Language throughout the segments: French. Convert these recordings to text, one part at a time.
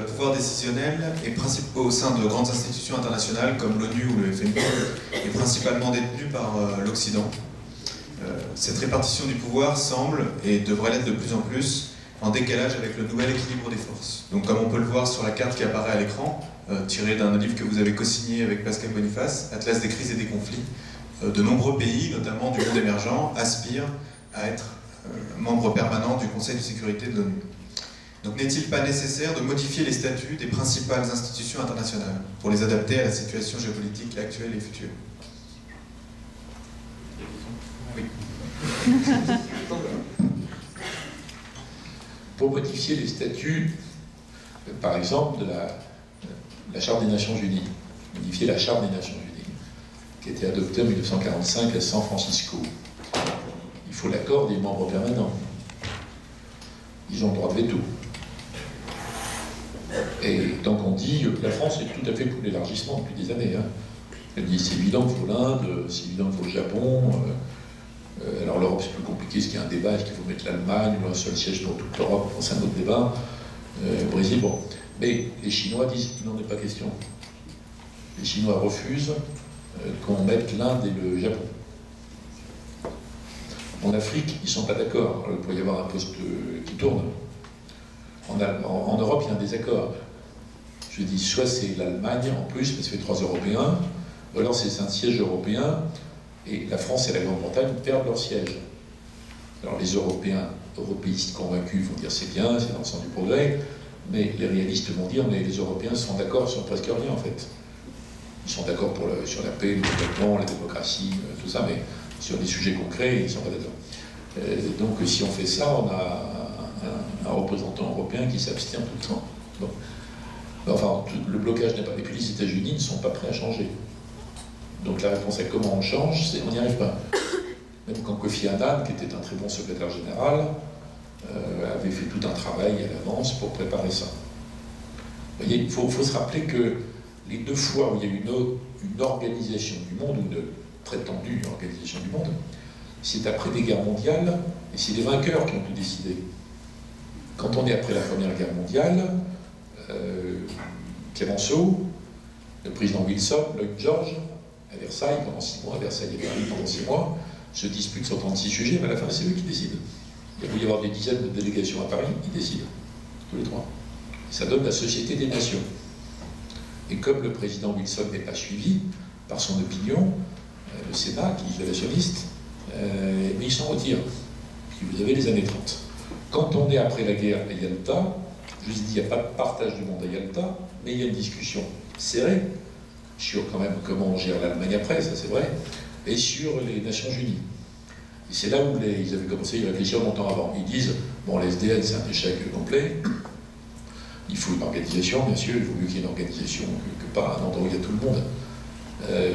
le pouvoir décisionnel est au sein de grandes institutions internationales comme l'ONU ou le FMI est principalement détenu par euh, l'Occident. Euh, cette répartition du pouvoir semble, et devrait l'être de plus en plus, en décalage avec le nouvel équilibre des forces. Donc comme on peut le voir sur la carte qui apparaît à l'écran, tirée d'un livre que vous avez co-signé avec Pascal Boniface, Atlas des crises et des conflits, de nombreux pays, notamment du monde émergent, aspirent à être membres permanents du Conseil de sécurité de l'ONU. Donc n'est-il pas nécessaire de modifier les statuts des principales institutions internationales pour les adapter à la situation géopolitique actuelle et future? Pour modifier les statuts, euh, par exemple, de la, la Charte des Nations Unies, modifier la Charte des Nations Unies, qui a été adoptée en 1945 à San Francisco. Il faut l'accord des membres permanents. Ils ont le droit de veto. Et donc on dit que la France est tout à fait pour l'élargissement depuis des années. Hein. Elle dit c'est évident qu'il faut l'Inde, c'est évident qu'il faut le Japon. Euh, euh, alors l'Europe c'est plus compliqué, est-ce qu'il y a un débat, est-ce qu'il faut mettre l'Allemagne ou un seul siège pour toute l'Europe? C'est un autre débat. Euh, Brésil, bon. Mais les Chinois disent qu'il n'en est pas question. Les Chinois refusent qu'on mette l'Inde et le Japon. En Afrique, ils ne sont pas d'accord. Il peut y avoir un poste qui tourne. En, Europe, il y a un désaccord. Je dis, soit c'est l'Allemagne en plus, que ça fait trois Européens, ou alors c'est un siège européen, et la France et la Grande-Bretagne perdent leur siège. Alors les Européens, européistes convaincus vont dire c'est bien, c'est dans le sens du progrès, mais les réalistes vont dire mais les Européens sont d'accord sur presque rien en fait. Ils sont d'accord sur la paix, le développement, la démocratie, euh, tout ça, mais sur des sujets concrets, ils ne sont pas d'accord. Euh, donc si on fait ça, on a un, représentant européen qui s'abstient tout le temps. Enfin, le blocage n'est pas. Et puis les États-Unis ne sont pas prêts à changer. Donc la réponse à comment on change, c'est on n'y arrive pas. Même quand Kofi Annan, qui était un très bon secrétaire général, euh, avait fait tout un travail à l'avance pour préparer ça. Vous voyez, il faut, se rappeler que les deux fois où il y a eu une, une organisation du monde, ou une prétendue organisation du monde, c'est après des guerres mondiales, et c'est les vainqueurs qui ont tout décidé. Quand on est après la Première Guerre mondiale, euh, Clémenceau, le président Wilson, Lloyd George, à Versailles pendant six mois, Versailles et Paris pendant six mois, se disputent sur 36 sujets, mais à la fin, c'est eux qui décident. Il va y avoir des dizaines de délégations à Paris, ils décident, tous les trois. Ça donne la Société des Nations. Et comme le président Wilson n'est pas suivi par son opinion, euh, le Sénat, qui est isolationniste, euh, mais il s'en retire. Vous avez les années 30. Quand on est après la guerre à Yalta, je vous ai dit, il n'y a pas de partage du monde à Yalta, mais il y a une discussion serrée sur quand même comment on gère l'Allemagne après, ça c'est vrai, et sur les Nations Unies. Et c'est là où ils avaient commencé à y réfléchir longtemps avant. Ils disent, bon, l'SDN c'est un échec complet, il faut une organisation, bien sûr, il vaut mieux qu'il y ait une organisation que, pas un endroit où il y a tout le monde. Euh,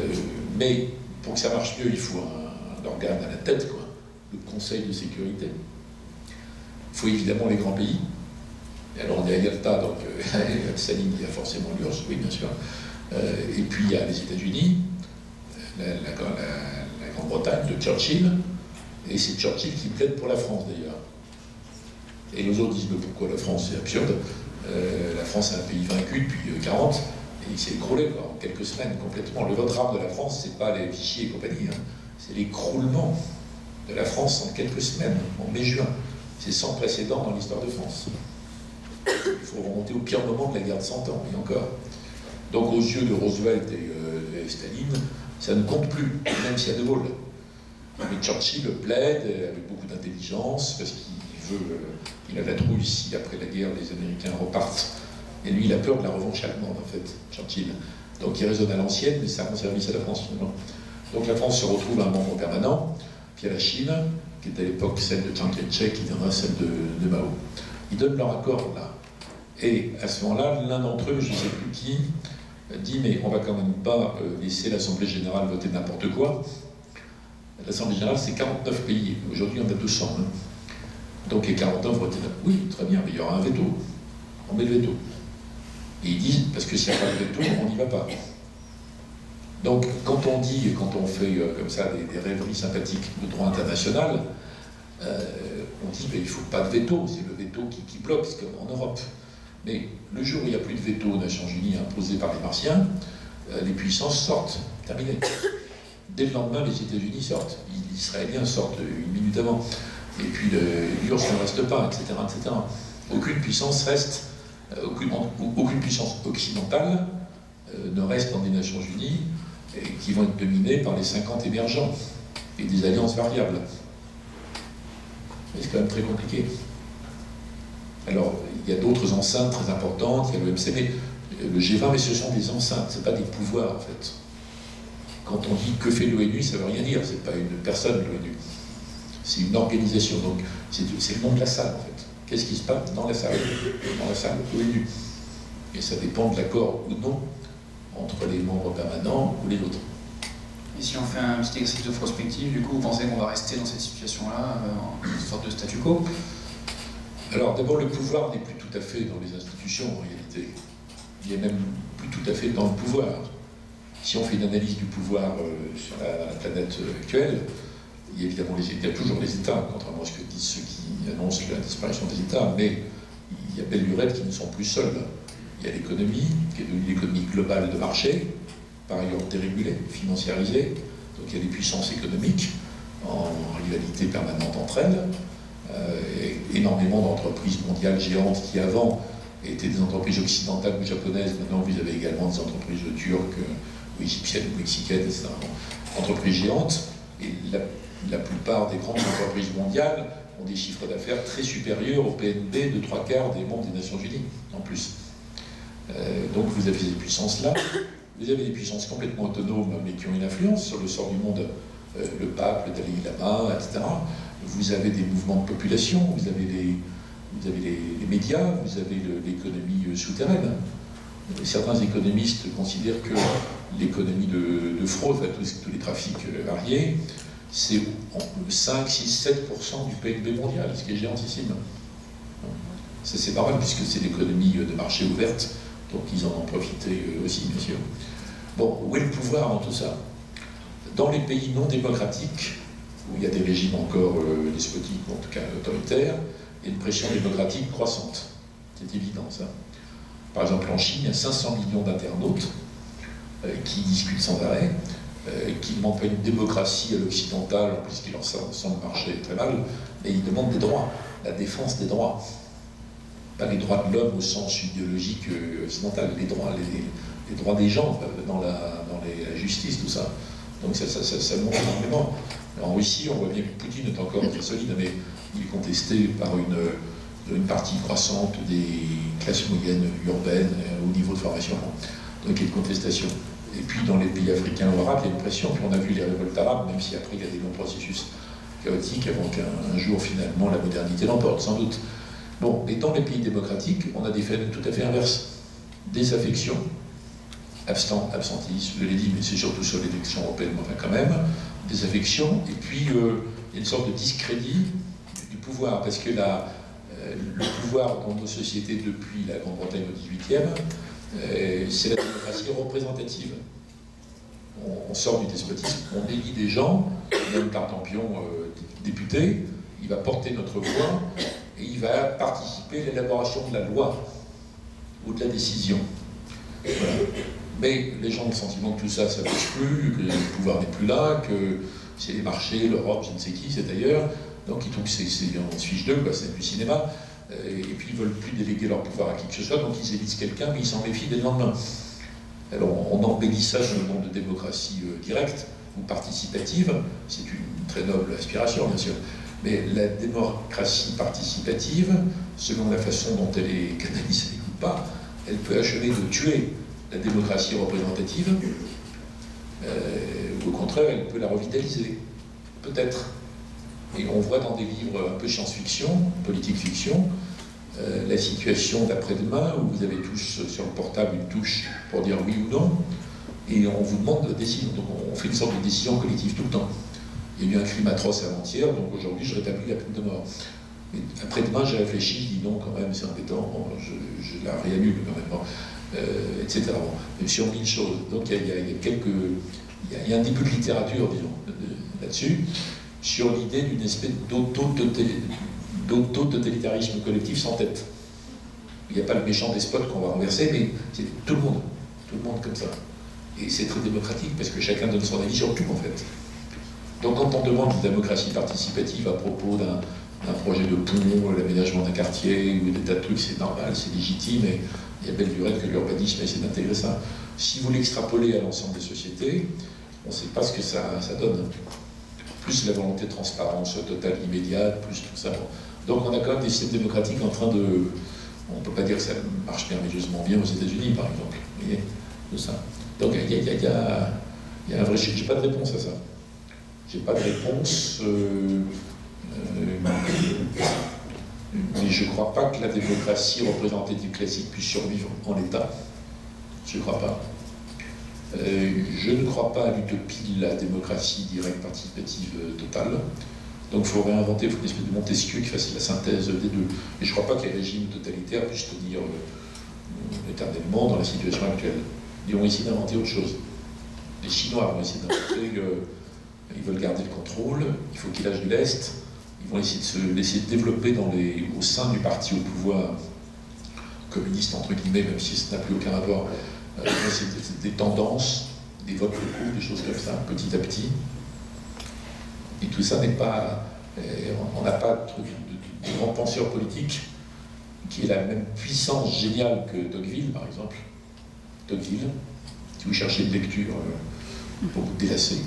mais pour que ça marche mieux, il faut un, un organe à la tête, quoi, le Conseil de sécurité. Il faut évidemment les grands pays. Et alors on est à Yalta, donc euh, Saline, il y a forcément l'URSS, oui bien sûr. Euh, et puis il y a les États-Unis, la, Grande-Bretagne de Churchill, et c'est Churchill qui plaide pour la France d'ailleurs. Et les autres disent mais pourquoi la France C'est absurde? Euh, la France est un pays vaincu depuis 40 et il s'est écroulé en quelques semaines complètement. Le vrai drame de la France, c'est pas les Vichy et compagnie, hein. c'est l'écroulement de la France en quelques semaines, en mai-juin. C'est sans précédent dans l'histoire de France. Il faut remonter au pire moment de la guerre de 100 ans, et encore. Donc aux yeux de Roosevelt et, euh, Staline, ça ne compte plus, même s'il y a De Gaulle. Mais Churchill plaide avec beaucoup d'intelligence, parce qu'il veut, euh, il a la trouille si après la guerre les Américains repartent. Et lui, il a peur de la revanche allemande, en fait, Churchill. Donc il raisonne à l'ancienne, mais ça rend service à la France finalement. Donc la France se retrouve un membre permanent, puis à la Chine, qui est à l'époque celle de Chiang Kai-shek, qui deviendra celle de, Mao. Ils donnent leur accord là. Et à ce moment-là, l'un d'entre eux, je ne sais plus qui, dit mais on va quand même pas euh, laisser l'Assemblée générale voter n'importe quoi. L'Assemblée générale, c'est 49 pays. Aujourd'hui, on a 200. Hein. Donc les 49 votent. Oui, très bien, mais il y aura un veto. On met le veto. Et ils disent, parce que s'il n'y a pas de veto, on n'y va pas. Donc, quand on dit, quand on fait euh, comme ça des, rêveries sympathiques de droit international, euh, on dit qu'il ne faut pas de veto, c'est le veto qui, bloque, comme en Europe. Mais le jour où il n'y a plus de veto aux Nations Unies imposé par les Martiens, euh, les puissances sortent. Terminé. Dès le lendemain, les États-Unis sortent. Les Israéliens sortent une minute avant. Et puis l'URSS ne reste pas, etc., etc. Aucune puissance reste, euh, aucune, puissance occidentale euh, ne reste dans des Nations Unies qui vont être dominées par les 50 émergents et des alliances variables. C'est quand même très compliqué. Alors, il y a d'autres enceintes très importantes, il y a l'OMC, mais le G20, mais ce sont des enceintes, ce pas des pouvoirs en fait. Quand on dit que fait l'ONU, ça ne veut rien dire, c'est pas une personne l'ONU. C'est une organisation, donc c'est le nom de la salle en fait. Qu'est-ce qui se passe dans la salle? Dans la salle l'ONU. Et ça dépend de l'accord ou non entre les membres permanents ou les autres. Et si on fait un petit exercice de prospective, du coup, vous pensez qu'on va rester dans cette situation-là, euh, en sorte de statu quo? Alors, d'abord, le pouvoir n'est plus tout à fait dans les institutions, en réalité. Il est même plus tout à fait dans le pouvoir. Si on fait une analyse du pouvoir euh, sur la, planète actuelle, il y a évidemment les, il y a toujours les États, contrairement à ce que disent ceux qui annoncent la disparition des États, mais il y a belle lurette qui ne sont plus seuls. Il y a l'économie, qui est devenue l'économie globale de marché, par ailleurs dérégulée, financiarisée. Donc il y a des puissances économiques en rivalité permanente entre elles. Euh, énormément d'entreprises mondiales géantes qui avant étaient des entreprises occidentales ou japonaises. Maintenant, vous avez également des entreprises turques ou égyptiennes ou mexicaines, etc. Entreprises géantes. Et la, plupart des grandes entreprises mondiales ont des chiffres d'affaires très supérieurs au PNB de trois quarts des membres des Nations Unies, en plus. Euh, donc vous avez ces puissances-là. Vous avez des puissances complètement autonomes, mais qui ont une influence sur le sort du monde. Euh, le pape, le Dalai Lama, etc. Vous avez des mouvements de population, vous avez les, vous avez les, médias, vous avez l'économie euh, souterraine. Certains économistes considèrent que l'économie de, fraude, tous, tous, les trafics variés, c'est 5, 6, 7% du PIB mondial, ce qui est géantissime. Ça c'est normal puisque c'est l'économie de marché ouverte donc ils en ont profité aussi, bien sûr. Bon, où est le pouvoir dans tout ça? Dans les pays non démocratiques, où il y a des régimes encore euh, despotiques, en tout cas autoritaires, a une pression démocratique croissante. C'est évident, ça. Par exemple, en Chine, il y a 500 millions d'internautes euh, qui discutent sans arrêt, euh, qui ne demandent pas une démocratie à l'occidental, en plus qui leur semble marcher très mal, mais ils demandent des droits, la défense des droits pas les droits de l'homme au sens idéologique occidental, les droits, les, droits des gens dans la justice, tout ça. Donc ça, montre énormément. En Russie, on voit bien que Poutine est encore très solide, mais il est contesté par une, une partie croissante des classes moyennes urbaines euh, au niveau de formation. Donc il y a une contestation. Et puis dans les pays africains ou arabes, il y a une pression. Puis on a vu les révoltes arabes, même si après il y a des longs processus chaotiques avant qu'un jour finalement la modernité l'emporte, sans doute. Bon, et dans les pays démocratiques, on a des phénomènes tout à fait inverses. Désaffection, absent, absentisme, je l'ai dit, mais c'est surtout sur l'élection européenne, mais enfin quand même, désaffection, et puis euh, une sorte de discrédit du pouvoir, parce que euh, le pouvoir dans nos sociétés depuis la Grande-Bretagne au XVIIIe, euh, c'est la démocratie représentative. On, sort du despotisme, on élit des gens, même Tartampion, député, il va porter notre voix, et il va participer à l'élaboration de la loi ou de la décision. Mais les gens ont le sentiment que tout ça, ça ne marche plus, que le pouvoir n'est plus là, que c'est les marchés, l'Europe, je ne sais qui, c'est ailleurs. Donc ils trouvent que c'est en fiche d'eux, c'est du cinéma. Euh, et puis ils ne veulent plus déléguer leur pouvoir à qui que ce soit, donc ils élisent quelqu'un, mais ils s'en méfient dès le lendemain. Alors on embellit ça sous le nom de démocratie euh, directe ou participative, c'est une très noble aspiration bien sûr. Mais la démocratie participative, selon la façon dont elle est canalisée ou pas, elle peut achever de tuer la démocratie représentative, euh, ou au contraire, elle peut la revitaliser. Peut-être. Et on voit dans des livres un peu science-fiction, politique-fiction, euh, la situation d'après-demain, où vous avez tous sur le portable une touche pour dire oui ou non, et on vous demande de décider. Donc on fait une sorte de décision collective tout le temps. Il y a eu un crime atroce avant-hier, donc aujourd'hui je rétablis la peine de mort. Après-demain, j'ai réfléchi, je dis non, quand même, c'est embêtant, je, la réannule quand même, euh, etc. Bon. Donc il y, a, quelques. Il y, a, un début de littérature, disons, là-dessus, sur l'idée d'une espèce d'auto-totalitarisme collectif sans tête. Il n'y a pas le méchant despote qu'on va renverser, mais c'est tout le monde. Tout le monde comme ça. Et c'est très démocratique parce que chacun donne son avis sur tout en fait. Donc quand on demande une démocratie participative à propos d'un projet de pont, l'aménagement d'un quartier ou des tas de trucs, c'est normal, c'est légitime il y a belle durée que l'urbanisme essaie d'intégrer ça. Si vous l'extrapolez à l'ensemble des sociétés, on ne sait pas ce que ça, donne. Plus la volonté de transparence totale, immédiate, plus tout ça. Donc on a quand même des systèmes démocratiques en train de... On ne peut pas dire que ça marche merveilleusement bien aux États-Unis, par exemple. Vous voyez, tout ça. Donc il y, a, un vrai... Je n'ai pas de réponse à ça. J'ai pas de réponse. Euh, euh, mais je ne crois pas que la démocratie représentative classique puisse survivre en l'état. Je ne crois pas. Euh, je ne crois pas à l'utopie de la démocratie directe participative totale. Donc il faut réinventer, une espèce de Montesquieu qui fasse la synthèse des deux. Et je ne crois pas qu'un régime totalitaire puisse tenir éternellement dans la situation actuelle. Ils vont essayer d'inventer autre chose. Les Chinois vont essayer d'inventer ils veulent garder le contrôle, il faut qu'ils lâchent du lest, vont essayer de se laisser développer dans les, au sein du parti au pouvoir communiste, entre guillemets, même si ça n'a plus aucun rapport, euh, des, tendances, des votes des choses comme ça, petit à petit. Et tout ça n'est pas. Euh, on n'a pas de, de, de, grand penseur politique qui ait la même puissance géniale que Tocqueville, par exemple. Tocqueville, si vous cherchez une lecture. Euh, pour vous délasser.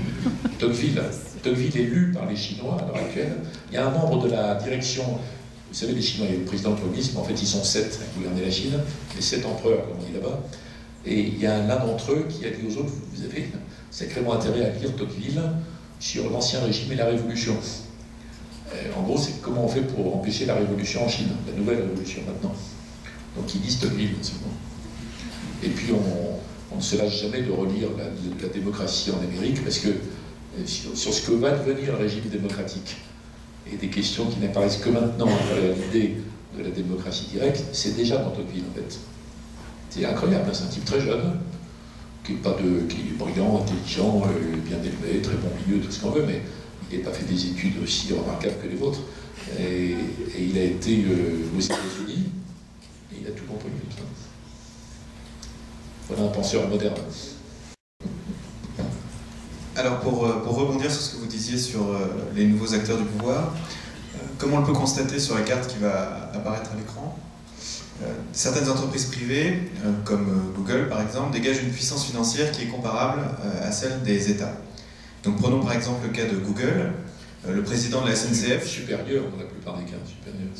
Tocqueville, Tocqueville est lu par les Chinois à l'heure actuelle. Il y a un membre de la direction, vous savez, les Chinois, il y a le président communiste, mais en fait ils sont sept à gouverner la Chine, les sept empereurs, comme on dit là-bas. Et il y a l'un d'entre eux qui a dit aux autres, vous avez sacrément intérêt à lire Tocqueville sur l'ancien régime et la révolution. Euh, en gros, c'est comment on fait pour empêcher la révolution en Chine, la nouvelle révolution maintenant. Donc ils disent Tocqueville, bon. Et puis on, on ne se lâche jamais de relire la, démocratie en Amérique parce que sur, ce que va devenir le régime démocratique et des questions qui n'apparaissent que maintenant à l'idée de la démocratie directe, c'est déjà dans Tocqueville en fait. C'est incroyable, hein, c'est un type très jeune, qui est, pas de, qui est brillant, intelligent, euh, bien élevé, très bon milieu, tout ce qu'on veut, mais il n'a pas fait des études aussi remarquables que les vôtres. Et, il a été euh, aux États-Unis, et il a tout compris. Voilà un penseur moderne. Alors pour, euh, pour, rebondir sur ce que vous disiez sur euh, les nouveaux acteurs du pouvoir, euh, comme on le peut constater sur la carte qui va apparaître à l'écran, certaines entreprises privées, comme Google par exemple, dégagent une puissance financière qui est comparable à celle des États. Donc prenons par exemple le cas de Google, le président de la SNCF... Supérieur dans la plupart des cas, supérieur.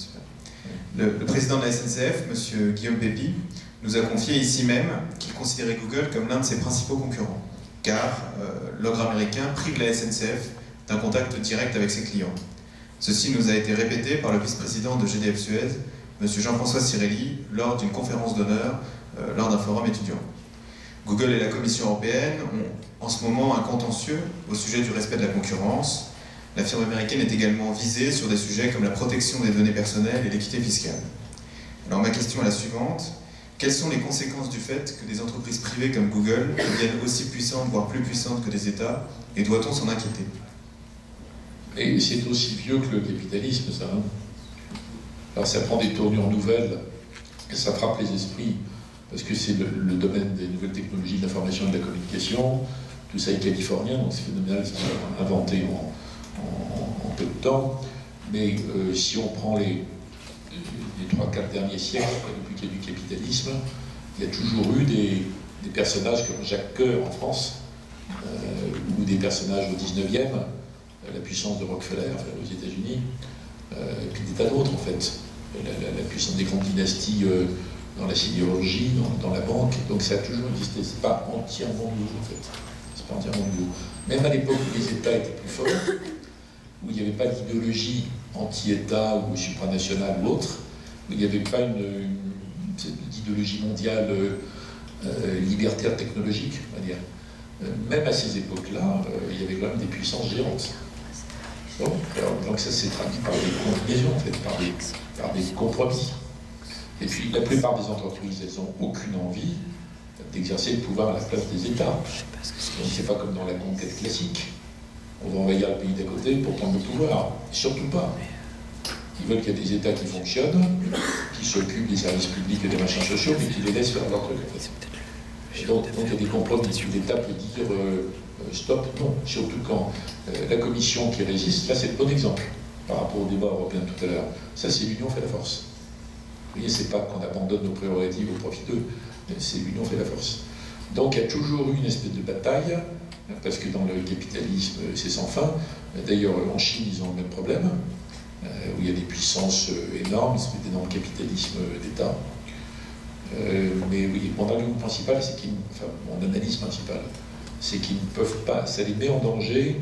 Le, le président de la SNCF, M. Guillaume Pépi, nous a confié ici même qu'il considérait Google comme l'un de ses principaux concurrents, car euh, l'ogre américain prive la SNCF d'un contact direct avec ses clients. Ceci nous a été répété par le vice-président de GDF Suez, M. Jean-François Cirelli, lors d'une conférence d'honneur euh, lors d'un forum étudiant. Google et la Commission européenne ont en ce moment un contentieux au sujet du respect de la concurrence. La firme américaine est également visée sur des sujets comme la protection des données personnelles et l'équité fiscale. Alors ma question est la suivante. Quelles sont les conséquences du fait que des entreprises privées comme Google deviennent aussi puissantes, voire plus puissantes que des États Et doit-on s'en inquiéter? Et c'est aussi vieux que le capitalisme, ça. Hein. Alors ça prend des tournures nouvelles, ça frappe les esprits, parce que c'est le, domaine des nouvelles technologies de l'information et de la communication. Tout ça est californien, donc c'est phénoménal, c'est inventé en, peu de temps. Mais euh, si on prend les, les trois, quatre derniers siècles, a du capitalisme, il y a toujours eu des, personnages comme Jacques Coeur en France, euh, ou des personnages au 19e, euh, la puissance de Rockefeller aux États-Unis, euh, et puis des tas d'autres en fait. La, puissance des grandes dynasties dans la sidérurgie, dans, la banque, donc ça a toujours existé. C'est pas entièrement nouveau en fait. C'est pas entièrement nouveau. Même à l'époque où les États étaient plus forts, où il n'y avait pas d'idéologie anti-État ou supranationale ou autre, il n'y avait pas une, idéologie mondiale euh, euh, libertaire technologique, on va dire. Euh, même à ces époques-là, il y avait quand même des puissances géantes. donc ça s'est traduit par des combinaisons, en fait, par des, par des compromis. Et puis la plupart des entreprises, elles n'ont aucune envie d'exercer le pouvoir à la place des États. Donc c'est pas comme dans la conquête classique. On va envahir le pays d'à côté pour prendre le pouvoir. Surtout pas. Ils veulent qu'il y ait des États qui fonctionnent, qui s'occupent des services publics et des machins sociaux, mais qui les laissent faire leur truc. donc, il y a des compromis. L'État peut dire euh, euh, stop, non. Surtout quand euh, la Commission qui résiste, là c'est le bon exemple par rapport au débat européen tout à l'heure. Ça, c'est l'union fait la force. Vous voyez, c'est pas qu'on abandonne nos prérogatives au profit d'eux, c'est l'union fait la force. Donc il y a toujours eu une espèce de bataille, parce que dans le capitalisme, c'est sans fin. D'ailleurs, en Chine, ils ont le même problème, où il y a des puissances euh, énormes, c'est dans le capitalisme d'État. Euh, mais oui, mon argument principal, c'est qu'ils, enfin, mon analyse principale, c'est qu'ils ne peuvent pas, ça les met en danger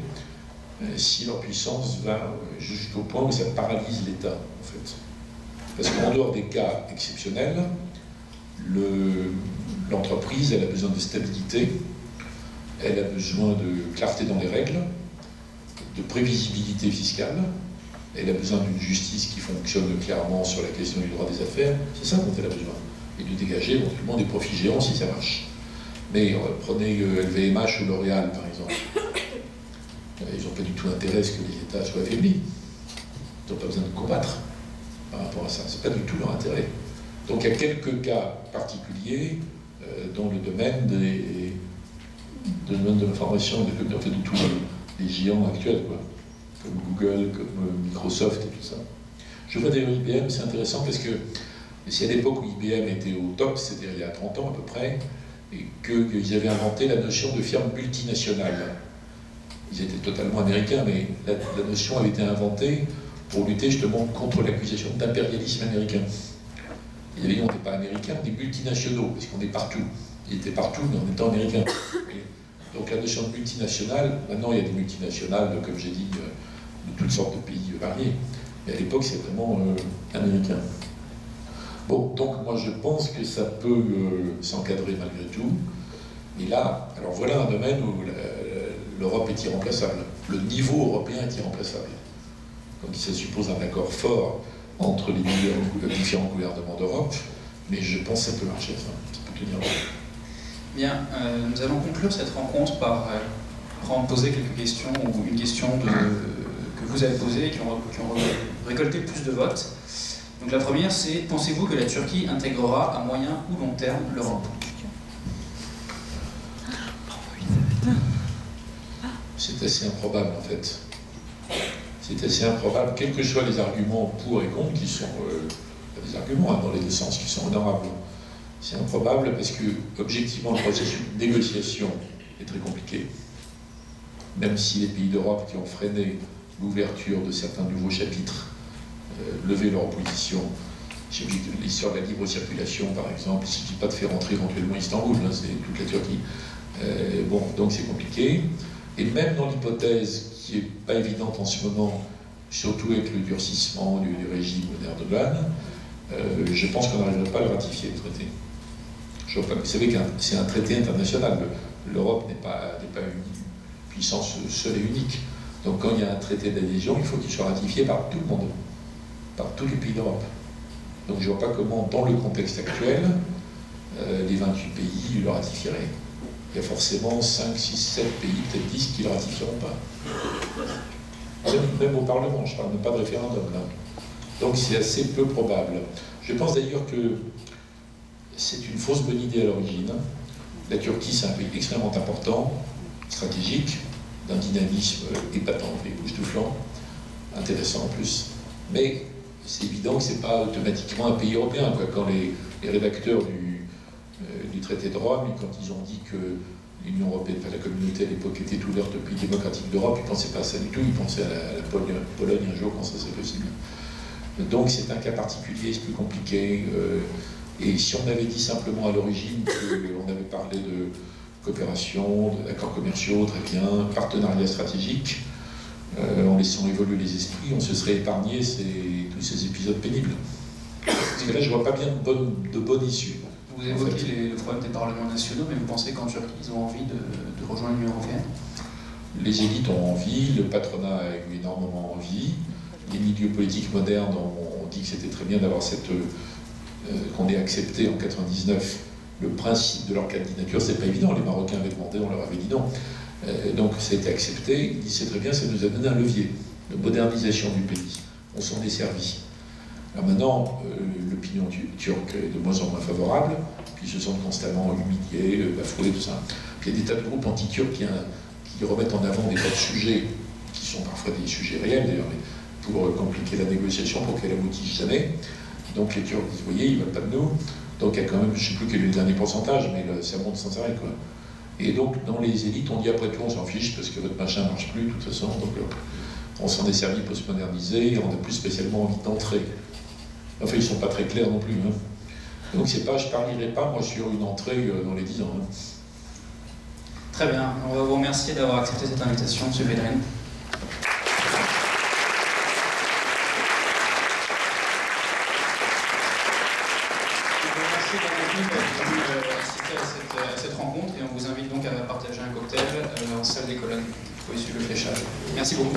si leur puissance va jusqu'au point où ça paralyse l'État, en fait. Parce qu'en dehors des cas exceptionnels, l'entreprise, elle a besoin de stabilité, elle a besoin de clarté dans les règles, de prévisibilité fiscale, elle a besoin d'une justice qui fonctionne clairement sur la question du droit des affaires, c'est ça dont elle a besoin. Et de dégager éventuellement des profits géants si ça marche. Mais euh, prenez LVMH euh, ou L'Oréal par exemple. Euh, ils n'ont pas du tout intérêt à ce que les États soient affaiblis. Ils n'ont pas besoin de combattre par rapport à ça. Ce n'est pas du tout leur intérêt. Donc il y a quelques cas particuliers dans le domaine des, de, de l'information et de, de tous les, géants actuels, quoi, comme Google, comme euh, Microsoft et tout ça. Je vois d'ailleurs IBM, c'est intéressant parce que si à l'époque où IBM était au top, c'était il y a 30 ans à peu près, et qu'ils avaient inventé la notion de firme multinationale. Ils étaient totalement américains, mais la, notion avait été inventée pour lutter justement contre l'accusation d'impérialisme américain. Et dit on n'est pas américain, on est multinationaux, parce qu'on est partout. Il était partout, mais en étant américain. donc la notion de multinationale, maintenant il y a des multinationales, comme j'ai dit, euh, toutes sortes de pays variés. Mais à l'époque, c'est vraiment euh, américain. Bon, donc moi je pense que ça peut euh, s'encadrer malgré tout. Et là, alors voilà un domaine où l'Europe est irremplaçable. Le niveau européen est irremplaçable. Donc ça suppose un accord fort entre les différents gouvernements d'Europe, mais je pense que ça peut marcher, ça, peut tenir Bien, euh, nous allons conclure cette rencontre par poser quelques questions, ou une question que vous avez posée et qui ont, récolté plus de votes. Donc la première, c'est pensez-vous que la Turquie intégrera à moyen ou long terme l'Europe? C'est assez improbable en fait c'est assez improbable, quels que soient les arguments pour et contre, qui sont euh, des arguments hein, dans les deux sens, qui sont honorables. C'est improbable parce que, objectivement, le processus de négociation est très compliqué. Même si les pays d'Europe qui ont freiné l'ouverture de certains nouveaux chapitres euh, levaient leur opposition, l'histoire de la libre circulation, par exemple, il ne suffit pas de faire rentrer éventuellement Istanbul, hein, c'est toute la Turquie. Euh, bon, donc c'est compliqué. Et même dans l'hypothèse qui n'est pas évidente en ce moment, surtout avec le durcissement du, régime d'Erdogan, euh, je pense qu'on n'arriverait pas à le ratifier, le traité. Je vous savez que c'est un traité international. L'Europe n'est pas une puissance seule et unique. Donc quand il y a un traité d'adhésion, il faut qu'il soit ratifié par tout le monde, par tous les pays d'Europe. Donc je ne vois pas comment, dans le contexte actuel, euh, les 28 pays le ratifieraient il y a forcément 5, 6, 7 pays, peut-être 10 qui ne le ratifieront pas. Même, au Parlement, je parle même pas de référendum. Donc c'est assez peu probable. Je pense d'ailleurs que c'est une fausse bonne idée à l'origine. La Turquie, c'est un pays extrêmement important, stratégique, d'un dynamisme épatant et intéressant en plus. Mais c'est évident que ce n'est pas automatiquement un pays européen. Quand les rédacteurs du du traité de Rome, quand ils ont dit que l'Union européenne, enfin la communauté à l'époque était ouverte au pays démocratique d'Europe, ils ne pensaient pas à ça du tout, ils pensaient à la, Pologne, un jour quand ça serait possible. Donc c'est un cas particulier, c'est plus compliqué. Euh, et si on avait dit simplement à l'origine qu'on avait parlé de coopération, d'accords commerciaux, très bien, partenariat stratégique, euh, en laissant évoluer les esprits, on se serait épargné tous ces épisodes pénibles. Parce que là, je ne vois pas bien de bonne, de bonne issue. Vous évoquez le problème des parlements nationaux, mais vous pensez qu'en Turquie, ils ont envie de, rejoindre l'Union européenne? Les élites ont envie, le patronat a eu énormément envie, les milieux politiques modernes ont, dit que c'était très bien d'avoir cette. Euh, qu'on ait accepté en 99 le principe de leur candidature. C'est pas évident, les Marocains avaient demandé, on leur avait dit non. Euh, donc ça a été accepté. Ils disent c'est très bien, ça nous a donné un levier de modernisation du pays. On s'en est servi. Alors maintenant, euh, l'opinion turque est de moins en moins favorable, puis ils se sentent constamment humiliés, euh, bafoués, tout ça. Il y a des tas de groupes anti-turcs qui, qui, remettent en avant des tas de sujets, qui sont parfois des sujets réels d'ailleurs, pour compliquer la négociation, pour qu'elle aboutisse jamais. Donc les Turcs disent, vous voyez, ils ne veulent pas de nous. Donc il y a quand même, je ne sais plus quel est le dernier pourcentage, mais ça monte sans arrêt. Quoi. Et donc dans les élites, on dit après tout, on s'en fiche parce que votre machin ne marche plus de toute façon. Donc euh, on s'en est servi pour se moderniser on n'a plus spécialement envie d'entrer. Enfin, ils ne sont pas très clairs non plus. Hein. Donc c'est pas, je ne parlerai pas moi sur une entrée euh, dans les 10 ans. Hein. Très bien, on va vous remercier d'avoir accepté cette invitation, M. Bédrine. à cette, rencontre et on vous invite donc à partager un cocktail euh, en salle des colonnes. Vous pouvez suivre le fléchage. Merci beaucoup.